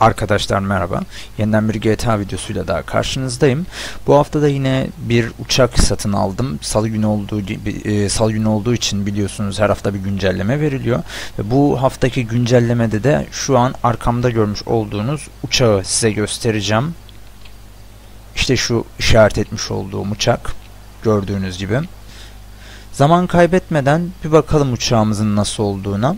Arkadaşlar merhaba. Yeniden bir GTA videosuyla daha karşınızdayım. Bu hafta da yine bir uçak satın aldım. Salı günü olduğu e, salı günü olduğu için biliyorsunuz her hafta bir güncelleme veriliyor ve bu haftaki güncellemede de şu an arkamda görmüş olduğunuz uçağı size göstereceğim. İşte şu işaret etmiş olduğum uçak gördüğünüz gibi. Zaman kaybetmeden bir bakalım uçağımızın nasıl olduğuna.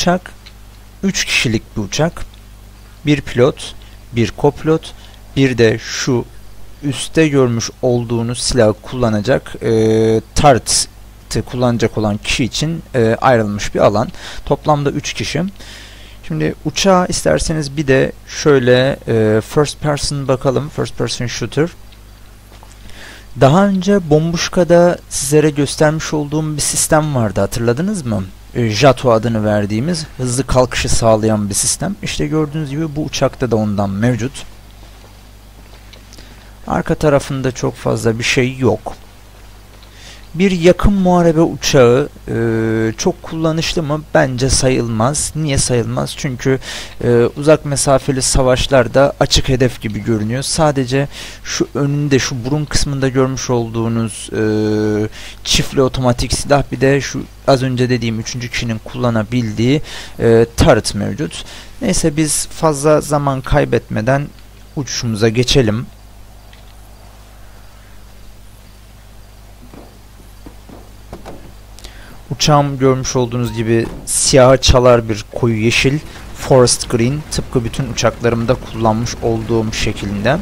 Uçak 3 kişilik bir uçak. Bir pilot, bir kopilot, bir de şu üstte görmüş olduğunuz silahı kullanacak e, tartı kullanacak olan kişi için e, ayrılmış bir alan. Toplamda 3 kişi. Şimdi uçağa isterseniz bir de şöyle e, first person bakalım. First person shooter. Daha önce Bombuşka'da sizlere göstermiş olduğum bir sistem vardı hatırladınız mı? E, JATO adını verdiğimiz hızlı kalkışı sağlayan bir sistem. İşte gördüğünüz gibi bu uçakta da ondan mevcut. Arka tarafında çok fazla bir şey yok. Bir yakın muharebe uçağı e, çok kullanışlı mı? Bence sayılmaz. Niye sayılmaz? Çünkü e, uzak mesafeli savaşlarda açık hedef gibi görünüyor. Sadece şu önünde, şu burun kısmında görmüş olduğunuz e, çiftli otomatik silah bir de şu az önce dediğim üçüncü kişinin kullanabildiği e, turret mevcut. Neyse biz fazla zaman kaybetmeden uçuşumuza geçelim. Uçağım görmüş olduğunuz gibi siyah çalar bir koyu yeşil forest green tıpkı bütün uçaklarımda kullanmış olduğum şekilde.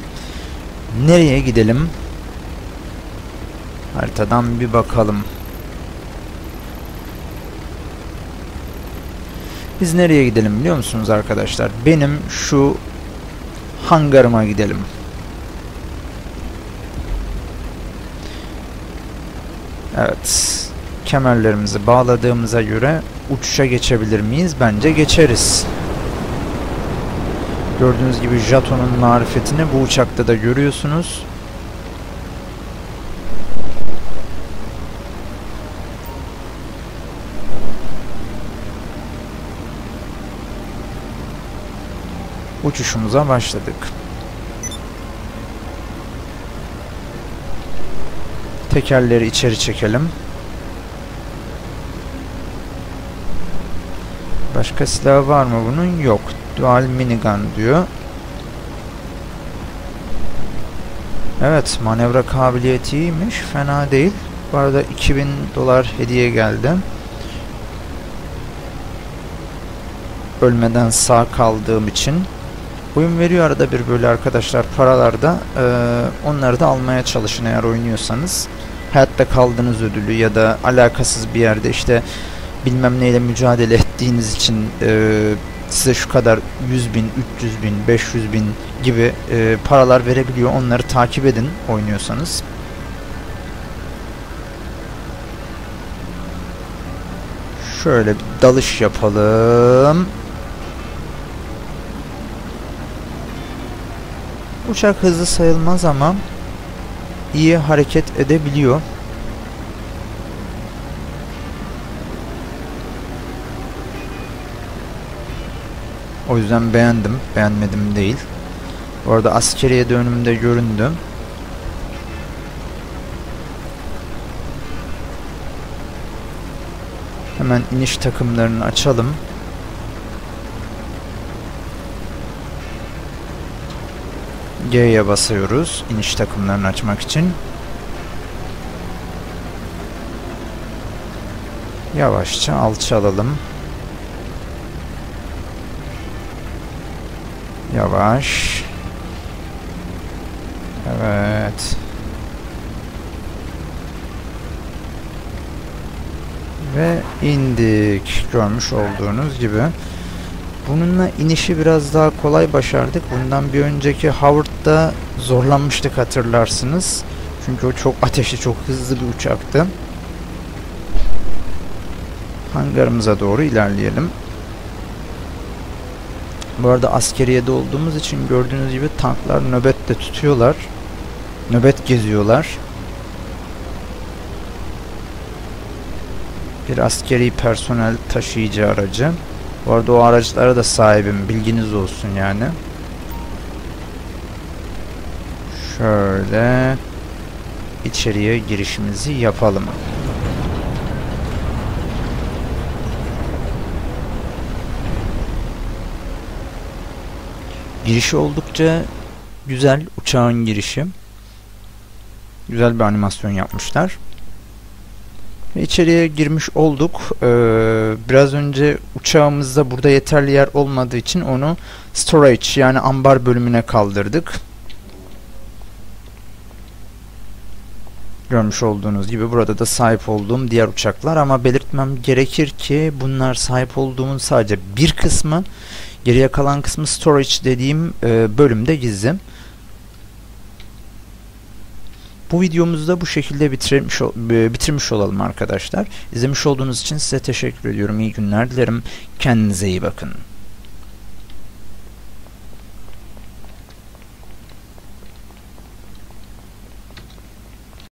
Nereye gidelim? Haritadan bir bakalım. Biz nereye gidelim biliyor musunuz arkadaşlar? Benim şu hangarıma gidelim. Evet kemerlerimizi bağladığımıza göre uçuşa geçebilir miyiz? Bence geçeriz. Gördüğünüz gibi Jaton'un marifetini bu uçakta da görüyorsunuz. Uçuşumuza başladık. Tekerleri içeri çekelim. Başka silah var mı bunun? Yok. Dual minigun diyor. Evet manevra kabiliyeti iyiymiş. Fena değil. Bu arada 2000 dolar hediye geldi. Ölmeden sağ kaldığım için. Oyun veriyor arada bir böyle arkadaşlar paralarda. Ee, onları da almaya çalışın eğer oynuyorsanız. Hayatta kaldığınız ödülü ya da alakasız bir yerde işte bilmem neyle mücadele ettiğiniz için e, size şu kadar 100 bin, 300 bin, 500 bin gibi e, paralar verebiliyor. Onları takip edin oynuyorsanız. Şöyle bir dalış yapalım. Uçak hızlı sayılmaz ama iyi hareket edebiliyor. O yüzden beğendim. Beğenmedim değil. Bu arada askeriye dönümünde göründü. Hemen iniş takımlarını açalım. G'ye basıyoruz iniş takımlarını açmak için. Yavaşça alçalalım. Yavaş. Evet. Ve indik. Görmüş olduğunuz gibi. Bununla inişi biraz daha kolay başardık. Bundan bir önceki Howard'da zorlanmıştık hatırlarsınız. Çünkü o çok ateşli, çok hızlı bir uçaktı. Hangarımıza doğru ilerleyelim. Bu arada askeriyede olduğumuz için gördüğünüz gibi tanklar nöbette tutuyorlar. Nöbet geziyorlar. Bir askeri personel taşıyıcı aracı. Bu arada o araçlara da sahibim. Bilginiz olsun yani. Şöyle içeriye girişimizi yapalım. Girişi oldukça güzel uçağın girişi. Güzel bir animasyon yapmışlar. İçeriye girmiş olduk. Ee, biraz önce uçağımızda burada yeterli yer olmadığı için onu storage yani ambar bölümüne kaldırdık. Görmüş olduğunuz gibi burada da sahip olduğum diğer uçaklar ama belirtmem gerekir ki bunlar sahip olduğumun sadece bir kısmı geriye kalan kısmı storage dediğim e, bölümde gizli. Bu videomuzu da bu şekilde bitirmiş, bitirmiş olalım arkadaşlar. İzlemiş olduğunuz için size teşekkür ediyorum. İyi günler dilerim. Kendinize iyi bakın.